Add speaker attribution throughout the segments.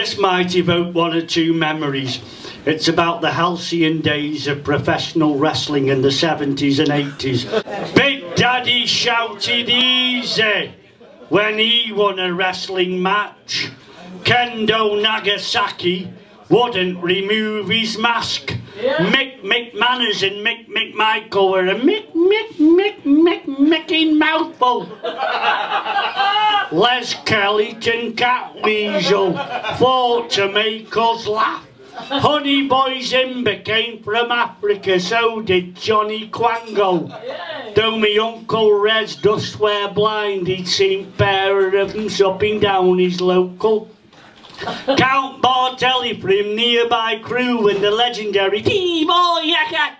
Speaker 1: This might evoke one or two memories. It's about the halcyon days of professional wrestling in the 70s and 80s. Big Daddy shouted easy when he won a wrestling match. Kendo Nagasaki wouldn't remove his mask. Yeah. Mick McManus and Mick McMichael were a Mick Mick Mick Mick Micking mouthful. Les Kellett and Catweasel fought to make us laugh. Honey Boy Zimba came from Africa, so did Johnny Kwango. Though me Uncle Rez does swear blind, he'd seen pair of them supping down his local. Count Bartelli from nearby Crewe and the legendary Tibor Szakacs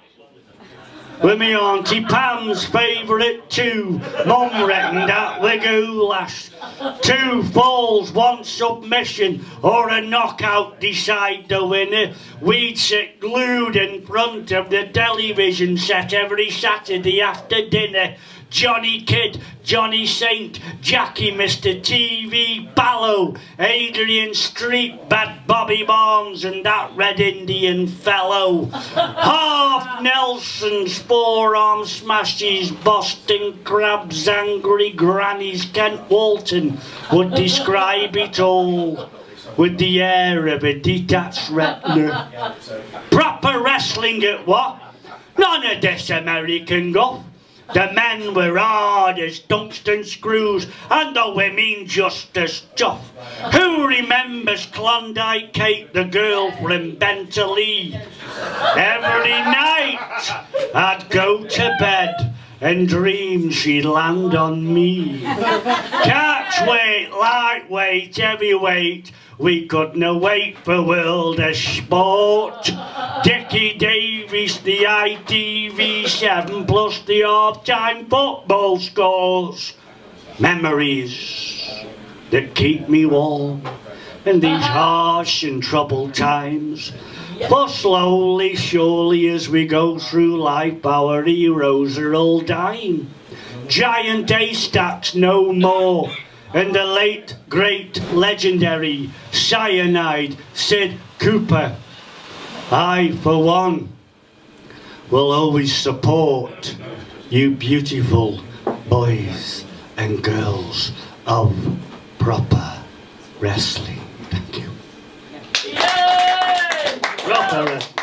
Speaker 1: with me auntie Pam's favourite too. Mum reckoned that we go last. Two falls, one submission, or a knockout decide the winner. We'd sit glued in front of the television set every Saturday after dinner. Johnny Kidd, Johnny Saint, Jackie, Mr. TV, Pallo, Adrian Street, Bad Bobby Barnes, and that Red Indian fellow. Half Nelson's forearm smashes, Boston Crabs, angry grannies, Kent Walton would describe it all with the air of a detached retina. Proper wrestling at what? None of this American golf. The men were hard as tungsten screws and the women just as tough. Who remembers Klondike Kate, the girl from Bentilee? Every night I'd go to bed and dream she'd land on me. Catch weight, lightweight, heavyweight, we couldn't wait for World of Sport. Dickie Davies, the ITV7 plus the half-time football scores. Memories that keep me warm in these uh-huh. harsh and troubled times. For slowly, surely, as we go through life, our heroes are all dying. Giant haystacks no more and the late, great, legendary Cyanide Sid Cooper. I, for one, will always support you beautiful boys and girls of proper wrestling. Thank you. Yay! Proper